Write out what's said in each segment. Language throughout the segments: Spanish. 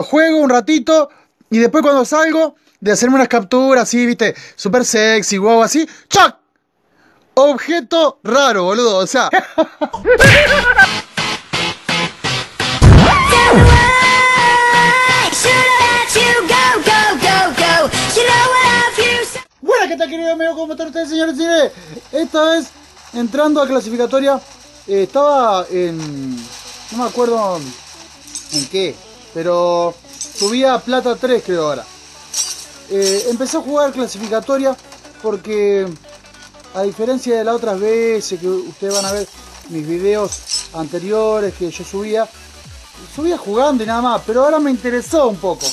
Juego un ratito y después cuando salgo de hacerme unas capturas así, viste, super sexy, wow, así, ¡chac! Objeto raro, boludo, o sea. Buenas, ¿qué tal querido amigo? ¿Cómo están ustedes, señores? Cine? Esta vez, entrando a clasificatoria, eh, estaba en... no me acuerdo en qué, pero subía a plata 3 creo ahora. Eh, empecé a jugar clasificatoria porque a diferencia de las otras veces que ustedes van a ver mis videos anteriores que yo subía, subía jugando y nada más, pero ahora me interesó un poco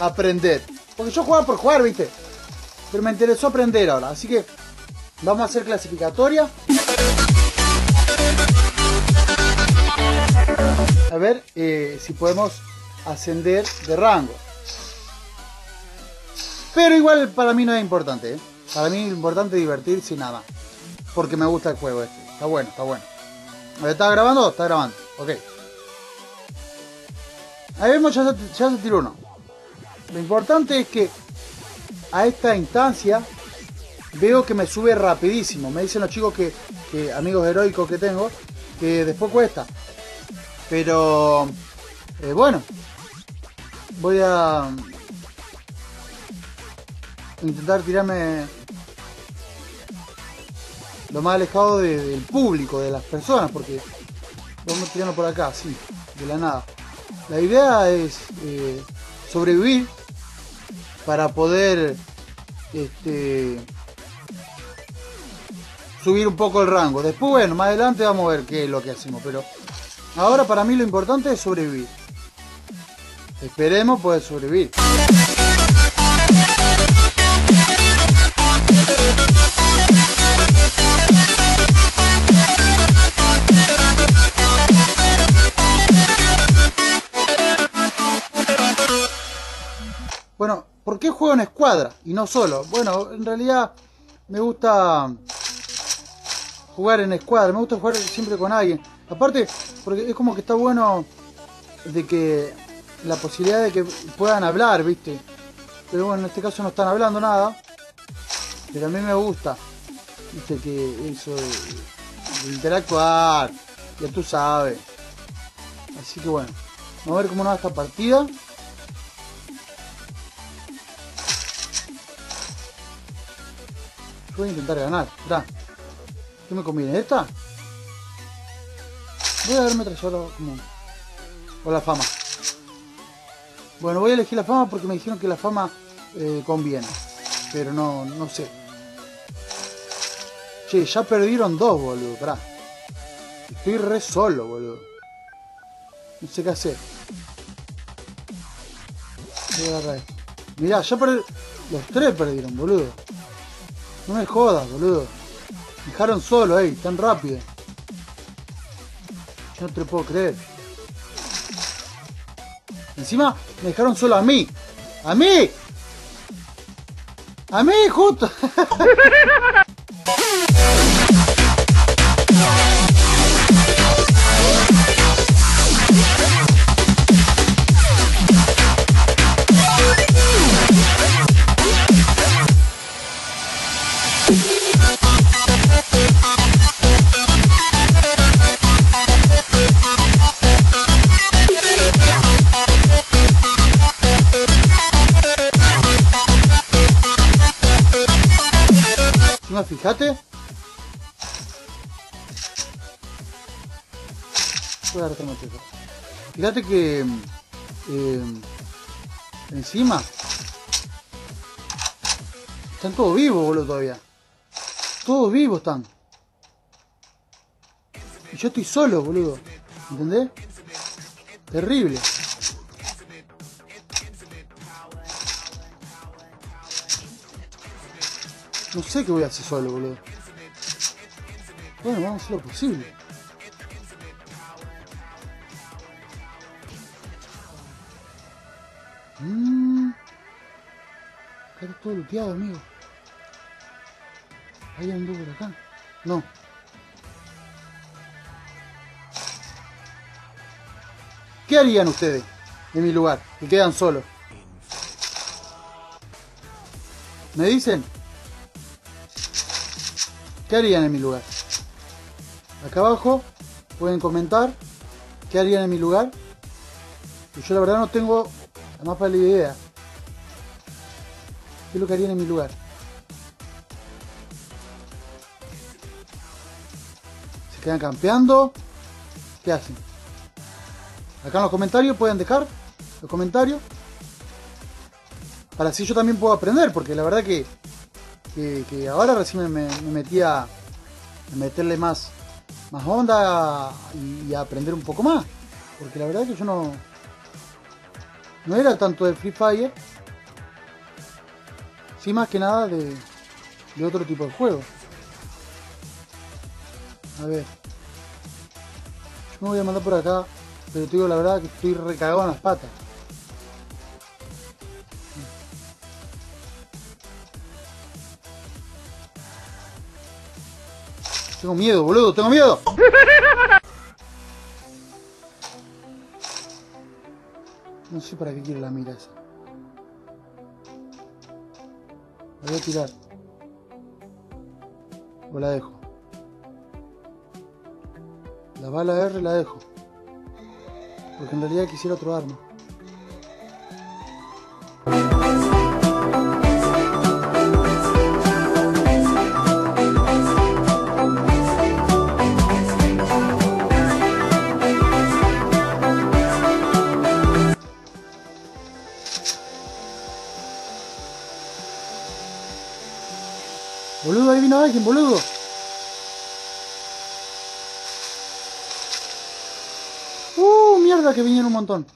aprender. Porque yo jugaba por jugar, viste. Pero me interesó aprender ahora, así que vamos a hacer clasificatoria. A ver eh, si podemos ascender de rango. Pero igual para mí no es importante. ¿eh? Para mí es importante divertirse y nada. Porque me gusta el juego este. Está bueno, está bueno. ¿Está grabando? Está grabando. Ok. Ahí vemos, ya ya se tiró uno. Lo importante es que a esta instancia veo que me sube rapidísimo. Me dicen los chicos que, que amigos heroicos que tengo, que después cuesta. Pero eh, bueno, voy a intentar tirarme lo más alejado de- del público, de las personas, porque vamos tirando por acá, así, de la nada. La idea es eh, sobrevivir para poder este, subir un poco el rango. Después, bueno, más adelante vamos a ver qué es lo que hacemos, pero ahora para mí lo importante es sobrevivir. Esperemos poder sobrevivir. Bueno, ¿por qué juego en escuadra y no solo? Bueno, en realidad me gusta jugar en escuadra, me gusta jugar siempre con alguien. Aparte, porque es como que está bueno de que la posibilidad de que puedan hablar, ¿viste? Pero bueno, en este caso no están hablando nada. Pero a mí me gusta, ¿viste? Que eso de, interactuar, ya tú sabes. Así que bueno, vamos a ver cómo nos va esta partida. Voy a intentar ganar. Mirá. ¿Qué me conviene? ¿Esta? Voy a darme tres horas como... O la fama. Bueno, voy a elegir la fama porque me dijeron que la fama eh, conviene. Pero no, no sé. Che, ya perdieron dos, boludo. Pará. Estoy re solo, boludo. No sé qué hacer. Voy. Mirá, ya perdieron... Los tres perdieron, boludo. No me jodas, boludo. Me dejaron solo, ey, tan rápido. Yo no te lo puedo creer. Encima me dejaron solo a mí. ¡A mí! ¡A mí, justo! fíjate. Voy a manteca. Fíjate que eh, encima están todos vivos, boludo, todavía. Todos vivos están. Y yo estoy solo, boludo. ¿Entendés? Terrible. No sé qué voy a hacer solo, boludo. Bueno, vamos a hacer lo posible. Mmm. Está todo luteado, amigo. ¿Hay un por acá? No. ¿Qué harían ustedes? en mi lugar, que quedan solos. ¿Me dicen? ¿Qué harían en mi lugar? Acá abajo pueden comentar qué harían en mi lugar. yo la verdad no tengo la más pálida idea. ¿Qué es lo que harían en mi lugar? ¿Se quedan campeando? ¿Qué hacen? Acá en los comentarios pueden dejar los comentarios. Para así yo también puedo aprender, porque la verdad que, que, ahora recién me, me, metí a, meterle más, más onda y, a aprender un poco más. Porque la verdad que yo no, no era tanto de Free Fire, sí más que nada de, de otro tipo de juego. A ver. Yo me voy a mandar por acá, pero te digo la verdad que estoy recagado en las patas. Tengo miedo, boludo, tengo miedo. No sé para qué quiere la mira esa. La voy a tirar. O la dejo. La bala R la dejo. Porque en realidad quisiera otro arma. Alguien, boludo. Uh, mierda, que vinieron un montón.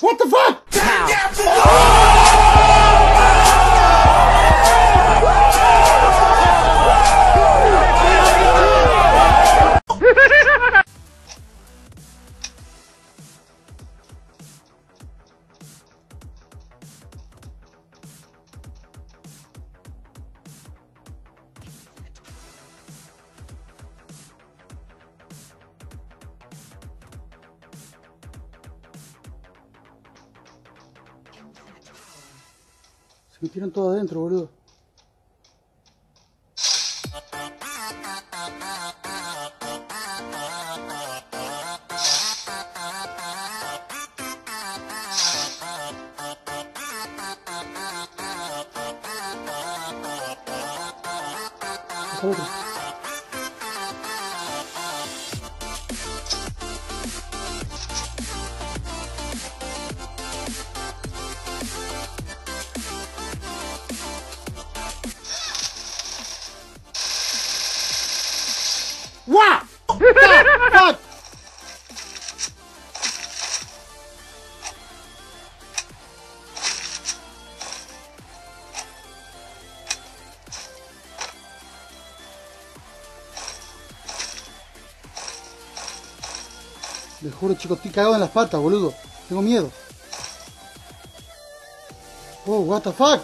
What the fuck? Se metieron todos adentro, boludo. Juro, chicos, estoy cagado en las patas, boludo. Tengo miedo. Oh, what the fuck?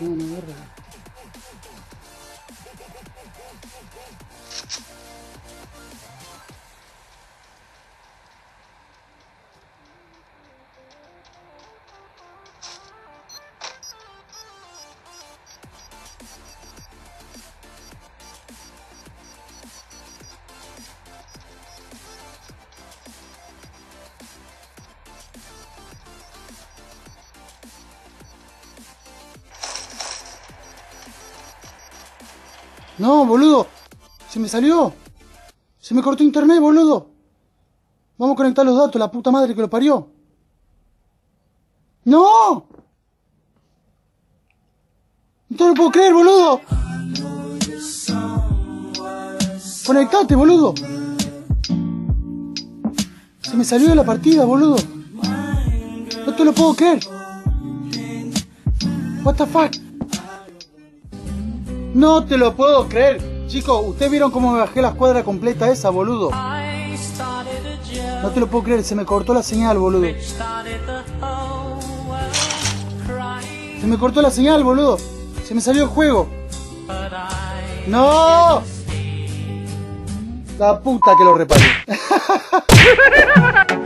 No, no, No, boludo. Se me salió. Se me cortó internet, boludo. Vamos a conectar los datos, la puta madre que lo parió. ¡No! No lo puedo creer, boludo. Conectate, boludo. Se me salió de la partida, boludo. No te lo puedo creer. What the fuck? No te lo puedo creer. Chicos, ¿ustedes vieron cómo me bajé la escuadra completa esa, boludo? No te lo puedo creer, se me cortó la señal, boludo. Se me cortó la señal, boludo. Se me salió el juego. ¡No! La puta que lo reparé.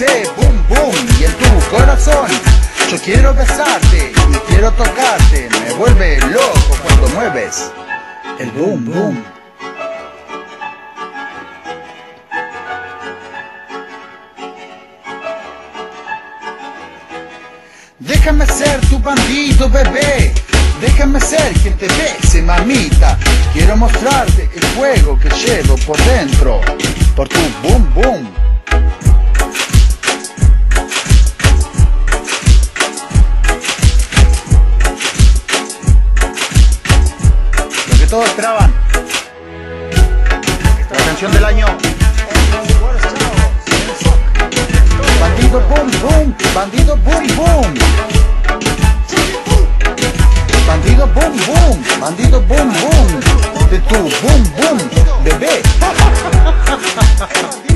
ese boom boom y en tu corazón. Yo quiero besarte y quiero tocarte. Me vuelve loco cuando mueves el boom boom. Déjame ser tu bandido, bebé. Déjame ser quien te bese, mamita. Quiero mostrarte el fuego que llevo por dentro. Por tu boom boom. Bandido boom boom, bandido boom boom. Bandido boom boom, bandido boom boom. De tu boom boom, bebé.